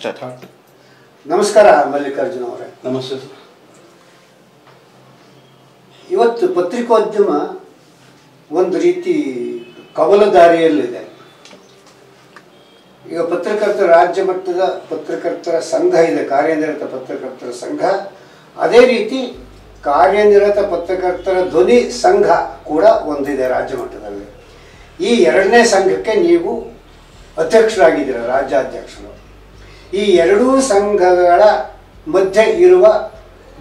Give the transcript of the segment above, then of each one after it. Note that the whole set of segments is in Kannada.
ಸ್ಟಾರ್ಟ್ ನಮಸ್ಕಾರ ಮಲ್ಲಿಕಾರ್ಜುನ ಅವರೇ. ನಮಸ್ತೆ ಇವತ್ತು ಪತ್ರಿಕೋದ್ಯಮ ಒಂದು ರೀತಿ ಕವಲ ದಾರಿಯಲ್ಲಿದೆ ಈಗ ಪತ್ರಕರ್ತರ ರಾಜ್ಯ ಮಟ್ಟದ ಪತ್ರಕರ್ತರ ಸಂಘ ಇದೆ ಕಾರ್ಯನಿರತ ಪತ್ರಕರ್ತರ ಸಂಘ. ಅದೇ ರೀತಿ ಕಾರ್ಯನಿರತ ಪತ್ರಕರ್ತರ ಧ್ವನಿ ಸಂಘ ಕೂಡ ಒಂದಿದೆ ರಾಜ್ಯ ಮಟ್ಟದಲ್ಲಿ. ಈ ಎರಡನೇ ಸಂಘಕ್ಕೆ ನೀವು ಅಧ್ಯಕ್ಷರಾಗಿದ್ದೀರ ರಾಜ್ಯಾಧ್ಯಕ್ಷರು? ಈ ಎರಡೂ ಸಂಘಗಳ ಮಧ್ಯೆ ಇರುವ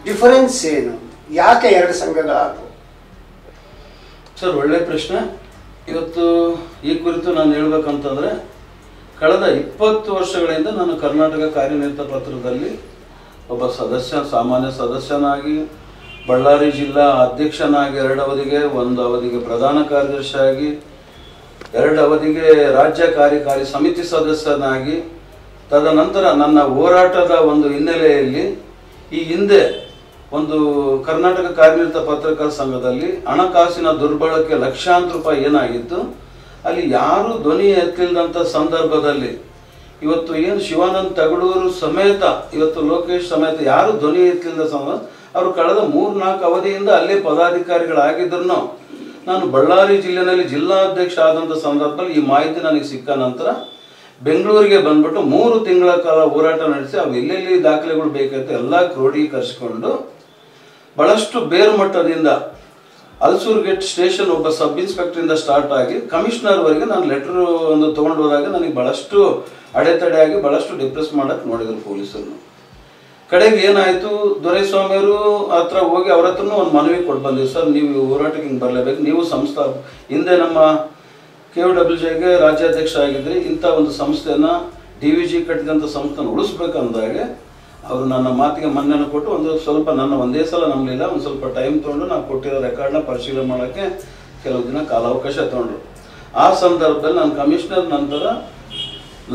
ಡಿಫರೆನ್ಸ್ ಏನು? ಯಾಕೆ ಎರಡು ಸಂಘಗಳಾದವು? ಸರ್, ಒಳ್ಳೆ ಪ್ರಶ್ನೆ. ಇವತ್ತು ಈ ಕುರಿತು ನಾನು ಹೇಳ್ಬೇಕಂತಂದ್ರೆ, ಕಳೆದ ಇಪ್ಪತ್ತು ವರ್ಷಗಳಿಂದ ನಾನು ಕರ್ನಾಟಕ ಕಾರ್ಯನಿರತ ಪತ್ರದಲ್ಲಿ ಒಬ್ಬ ಸದಸ್ಯ, ಸಾಮಾನ್ಯ ಸದಸ್ಯನಾಗಿ, ಬಳ್ಳಾರಿ ಜಿಲ್ಲಾ ಅಧ್ಯಕ್ಷನಾಗಿ, ಎರಡು ಅವಧಿಗೆ, ಒಂದು ಅವಧಿಗೆ ಪ್ರಧಾನ ಕಾರ್ಯದರ್ಶಿಯಾಗಿ, ಎರಡು ಅವಧಿಗೆ ರಾಜ್ಯ ಕಾರ್ಯಕಾರಿ ಸಮಿತಿ ಸದಸ್ಯನಾಗಿ ತದನಂತರ ನನ್ನ ಹೋರಾಟದ ಒಂದು ಹಿನ್ನೆಲೆಯಲ್ಲಿ ಈ ಹಿಂದೆ ಒಂದು ಕರ್ನಾಟಕ ಕಾರ್ಯನಿರತ ಪತ್ರಕರ್ತ ಸಂಘದಲ್ಲಿ ಹಣಕಾಸಿನ ದುರ್ಬಳಕೆ ಲಕ್ಷಾಂತರ ರೂಪಾಯಿ ಏನಾಗಿತ್ತು, ಅಲ್ಲಿ ಯಾರು ಧ್ವನಿ ಎತ್ತಿಲ್ಲದಂತ ಸಂದರ್ಭದಲ್ಲಿ ಇವತ್ತು ಏನು ಶಿವಾನಂದ್ ತಗಡೂರು ಸಮೇತ, ಇವತ್ತು ಲೋಕೇಶ್ ಸಮೇತ ಯಾರು ಧ್ವನಿ ಎತ್ತಿಲ್ಲದ ಸಂದರ್ಭ ಅವರು ಕಳೆದ ಮೂರ್ನಾಲ್ಕು ಅವಧಿಯಿಂದ ಅಲ್ಲೇ ಪದಾಧಿಕಾರಿಗಳಾಗಿದ್ದರೂ ನಾನು ಬಳ್ಳಾರಿ ಜಿಲ್ಲೆನಲ್ಲಿ ಜಿಲ್ಲಾಧ್ಯಕ್ಷ ಆದಂಥ ಸಂದರ್ಭದಲ್ಲಿ ಈ ಮಾಹಿತಿ ನನಗೆ ಸಿಕ್ಕ ನಂತರ ಬೆಂಗಳೂರಿಗೆ ಬಂದ್ಬಿಟ್ಟು ಮೂರು ತಿಂಗಳ ಕಾಲ ಹೋರಾಟ ನಡೆಸಿ ಅವು ಎಲ್ಲೆಲ್ಲಿ ದಾಖಲೆಗಳು ಬೇಕಾಯ್ತು ಎಲ್ಲ ಕ್ರೋಢೀಕರಿಸಿಕೊಂಡು ಬಹಳಷ್ಟು ಬೇರು ಮಟ್ಟದಿಂದ ಅಲ್ಸೂರ್ ಗೇಟ್ ಸ್ಟೇಷನ್ ಒಬ್ಬ ಸಬ್ ಇನ್ಸ್ಪೆಕ್ಟರ್ ಸ್ಟಾರ್ಟ್ ಆಗಿ ಕಮಿಷನರ್ ವರೆಗೆ ನಾನು ಲೆಟರ್ ಒಂದು ತಗೊಂಡು ಹೋದಾಗ ನನಗೆ ಬಹಳಷ್ಟು ಅಡೆತಡೆಯಾಗಿ ಬಹಳಷ್ಟು ಡಿಪ್ರೆಸ್ ಮಾಡಕ್ ನೋಡಿದ್ರು ಪೊಲೀಸರು ಕಡೆಗೆ ಏನಾಯ್ತು, ದೊರೆಸ್ವಾಮಿಯವರು ಹತ್ರ ಹೋಗಿ ಅವ್ರ ಹತ್ರನೂ ಒಂದು ಮನವಿ ಕೊಟ್ಟು ಬಂದಿವಿ, ಸರ್, ನೀವು ಹೋರಾಟಕ್ಕೆ ಹಿಂಗೆ ಬರಲೇಬೇಕು, ನೀವು ಸಂಸ್ಥಾ, ಹಿಂದೆ ನಮ್ಮ ಕೆ ಡಬ್ಲ್ಯೂ ಜೆಗೆ ರಾಜ್ಯಾಧ್ಯಕ್ಷ ಆಗಿದ್ದರೆ ಇಂಥ ಒಂದು ಸಂಸ್ಥೆಯನ್ನ ಡಿ ವಿ ಜಿ ಕಟ್ಟಿದಂಥ ಸಂಸ್ಥೆನ ಉಳಿಸ್ಬೇಕಂದಾಗ ಅವರು ನನ್ನ ಮಾತಿಗೆ ಮನ್ನಣೆ ಕೊಟ್ಟು ಒಂದು ಸ್ವಲ್ಪ ನನ್ನ ಒಂದೇ ಸಲ ನಂಬಲಿಲ್ಲ, ಒಂದು ಸ್ವಲ್ಪ ಟೈಮ್ ತೊಗೊಂಡು ನಾನು ಕೊಟ್ಟಿರೋ ರೆಕಾರ್ಡ್ನ ಪರಿಶೀಲನೆ ಮಾಡೋಕ್ಕೆ ಕೆಲವು ದಿನ ಕಾಲಾವಕಾಶ ತೊಗೊಂಡ್ರು. ಆ ಸಂದರ್ಭದಲ್ಲಿ ನಾನು ಕಮಿಷನರ್ ನಂತರ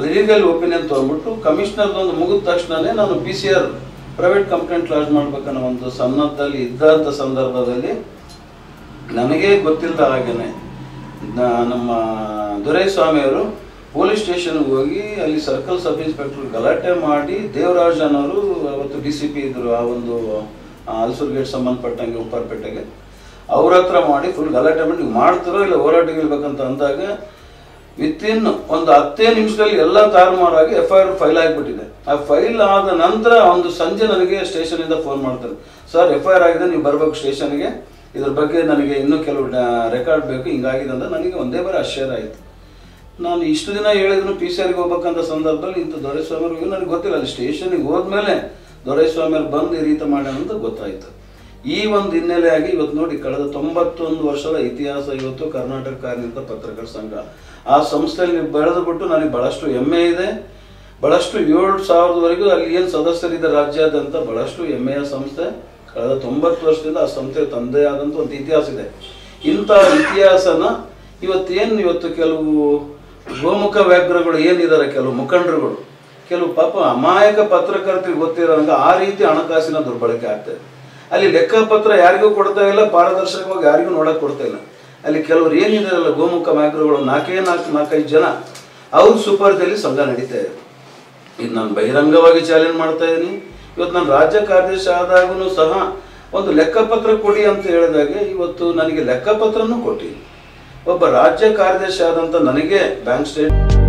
ಲೀಗಲ್ ಒಪಿನಿಯನ್ ತೊಗೊಂಡ್ಬಿಟ್ಟು ಕಮಿಷನರ್ ಒಂದು ಮುಗಿದ ತಕ್ಷಣವೇ ನಾನು P C R private complaint lodge ಮಾಡ್ಬೇಕನ್ನೋ ಒಂದು ಸನ್ನದ್ಧದಲ್ಲಿ ಇದ್ದಂಥ ಸಂದರ್ಭದಲ್ಲಿ ನನಗೇ ಗೊತ್ತಿಲ್ಲದ ಹಾಗೇನೆ. ನಮ್ಮ ದೊರೆಸ್ವಾಮಿಯವರು ಪೊಲೀಸ್ ಸ್ಟೇಷನ್ಗೆ ಹೋಗಿ ಅಲ್ಲಿ ಸರ್ಕಲ್ ಸಬ್ ಇನ್ಸ್ಪೆಕ್ಟರ್ ಗಲಾಟೆ ಮಾಡಿ ದೇವರಾಜ್ ಅನ್ನೋರು ಅವತ್ತು ಡಿ ಸಿ ಪಿ ಇದ್ರು ಆ ಒಂದು ಅಲ್ಸೂರ್ ಗೇಟ್ ಸಂಬಂಧಪಟ್ಟಂಗೆ ಉಪ್ಪಾರಪೇಟೆಗೆ. ಅವ್ರ ಹತ್ರ ಮಾಡಿ ಫುಲ್ ಗಲಾಟೆ ಮಾಡಿ, ನೀವು ಮಾಡ್ತಿರೋ ಇಲ್ಲ ಹೋರಾಟಕ್ಕೆ ಇರ್ಬೇಕಂತ ಅಂದಾಗ ವಿತಿನ್ ಒಂದು ಹತ್ತೇ ನಿಮಿಷದಲ್ಲಿ ಎಲ್ಲ ತಾರುಮಾರಾಗಿ ಎಫ್ ಐ ಆರ್ ಫೈಲ್ ಆಗಿಬಿಟ್ಟಿದೆ. ಆ ಫೈಲ್ ಆದ ನಂತರ ಒಂದು ಸಂಜೆ ನನಗೆ ಸ್ಟೇಷನಿಂದ ಫೋನ್ ಮಾಡ್ತಾರೆ. ಸರ್ ಎಫ್ ಐ ಆರ್ ಆಗಿದೆ, ನೀವು ಬರ್ಬೇಕು ಸ್ಟೇಷನ್ಗೆ. ಇದ್ರ ಬಗ್ಗೆ ನನಗೆ ಇನ್ನೂ ಕೆಲವು ರೆಕಾರ್ಡ್ ಬೇಕು. ಹಿಂಗಾಗಿದೆ ಅಂತ ನನಗೆ ಒಂದೇ ಬಾರಿ ಆಶ್ಚರ್ಯ ಆಯಿತು. ನಾನು ಇಷ್ಟು ದಿನ ಹೇಳಿದ್ರು ಪಿ ಸಿ ಆರ್ಗೆ ಹೋಗ್ಬೇಕಂತ ಸಂದರ್ಭದಲ್ಲಿ ಇಂಥ ದೊರೆಸ್ವಾಮಿಯವ್ರಿಗೆ ನನಗೆ ಗೊತ್ತಿಲ್ಲ ಅಲ್ಲಿ ಸ್ಟೇಷನ್ಗೆ ಹೋದ್ಮೇಲೆ ದೊರೆಸ್ವಾಮಿಯವ್ರು ಬಂದು ಈ ರೀತಿ ಮಾಡ್ಯಾನ ಅಂತ ಗೊತ್ತಾಯಿತು. ಈ ಒಂದು ಹಿನ್ನೆಲೆಯಾಗಿ ಇವತ್ತು ನೋಡಿ ಕಳೆದ ತೊಂಬತ್ತೊಂದು ವರ್ಷದ ಇತಿಹಾಸ ಇವತ್ತು ಕರ್ನಾಟಕ ಕಾರ್ಯನಿರತ ಪತ್ರಕರ್ತ ಸಂಘ. ಆ ಸಂಸ್ಥೆಯಲ್ಲಿ ಬೆಳೆದು ಬಿಟ್ಟು ನನಗೆ ಬಹಳಷ್ಟು ಹೆಮ್ಮೆ ಇದೆ. ಬಹಳಷ್ಟು ಏಳು ಸಾವಿರದವರೆಗೂ ಅಲ್ಲಿ ಏನು ಸದಸ್ಯರಿದ್ದ ರಾಜ್ಯಾದ್ಯಂತ ಬಹಳಷ್ಟು ಹೆಮ್ಮೆಯ ಸಂಸ್ಥೆ. ಕಳೆದ ತೊಂಬತ್ತು ವರ್ಷದಿಂದ ಆ ಸಂಸ್ಥೆ ತಂದೆ ಆದಂಥ ಒಂದು ಇತಿಹಾಸ ಇದೆ. ಇಂಥ ಇತಿಹಾಸನ ಇವತ್ತೇನು ಇವತ್ತು ಕೆಲವು ಗೋಮುಖ ವ್ಯಾಘ್ರಗಳು ಏನಿದ್ದಾರೆ ಕೆಲವು ಮುಖಂಡರುಗಳು, ಕೆಲವು ಪಾಪ ಅಮಾಯಕ ಪತ್ರಕರ್ತರಿಗೆ ಗೊತ್ತಿರೋಂಗ ಆ ರೀತಿ ಹಣಕಾಸಿನ ದುರ್ಬಳಕೆ ಆಗ್ತದೆ ಅಲ್ಲಿ ಲೆಕ್ಕಪತ್ರ ಯಾರಿಗೂ ಕೊಡ್ತಾ ಇಲ್ಲ, ಪಾರದರ್ಶಕವಾಗಿ ಯಾರಿಗೂ ನೋಡಕ್ ಕೊಡ್ತಾ ಇಲ್ಲ. ಅಲ್ಲಿ ಕೆಲವರು ಏನಿದಾರಲ್ಲ, ಗೋಮುಖ ವ್ಯಾಘ್ರಗಳು, ನಾಲ್ಕೇ ನಾಲ್ಕು, ನಾಲ್ಕೈದು ಜನ, ಅವ್ರ ಸುಪರ್ದಲ್ಲಿ ಸಂಘ ನಡೀತಾ ಇದೆ. ಇದು ನಾನು ಬಹಿರಂಗವಾಗಿ ಚಾಲೆಂಜ್ ಮಾಡ್ತಾ ಇದ್ದೀನಿ ಇವತ್ತು ನಾನು ರಾಜ್ಯ ಕಾರ್ಯದರ್ಶಿ ಆದಾಗೂ ಸಹ ಒಂದು ಲೆಕ್ಕಪತ್ರ ಕೊಡಿ ಅಂತ ಹೇಳಿದಾಗೆ ಇವತ್ತು ನನಗೆ ಲೆಕ್ಕಪತ್ರನೂ ಕೊಟ್ಟಿಲ್ಲ. ಒಬ್ಬ ರಾಜ್ಯ ಕಾರ್ಯದರ್ಶಿ ಆದಂಥ ನನಗೆ ಬ್ಯಾಂಕ್ ಸ್ಟೇಟ್